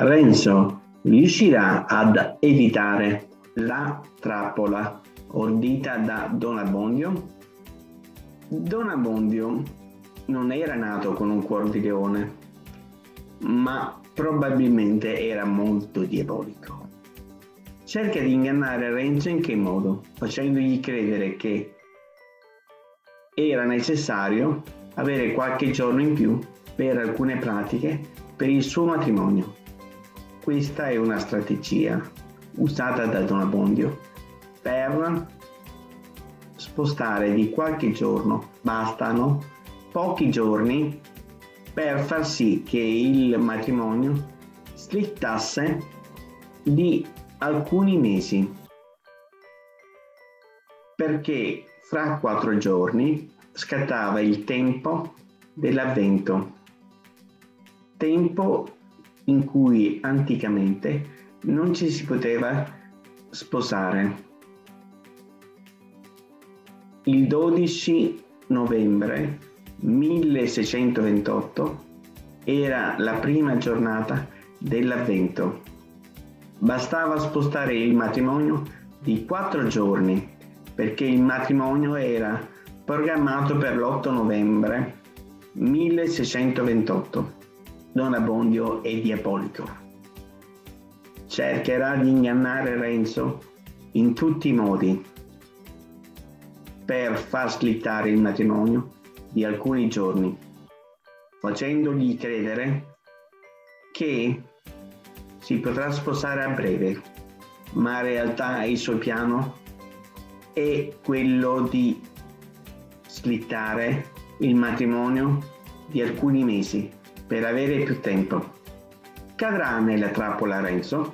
Renzo riuscirà ad evitare la trappola ordita da Don Abbondio? Don Abbondio non era nato con un cuore di leone, ma probabilmente era molto diabolico. Cerca di ingannare Renzo in che modo? Facendogli credere che era necessario avere qualche giorno in più per alcune pratiche per il suo matrimonio. Questa è una strategia usata da Don Abbondio per spostare di qualche giorno, bastano pochi giorni per far sì che il matrimonio slittasse di alcuni mesi. Perché fra quattro giorni scattava il tempo dell'avvento, tempo in cui anticamente non ci si poteva sposare. Il 12 novembre 1628 era la prima giornata dell'avvento. Bastava spostare il matrimonio di quattro giorni perché il matrimonio era programmato per l'8 novembre 1628. Don Abbondio è diabolico. Cercherà di ingannare Renzo in tutti i modi per far slittare il matrimonio di alcuni giorni, facendogli credere che si potrà sposare a breve, ma in realtà il suo piano è quello di slittare il matrimonio di alcuni mesi per avere più tempo. Cadrà nella trappola Renzo?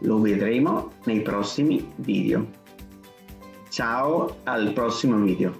Lo vedremo nei prossimi video. Ciao al prossimo video.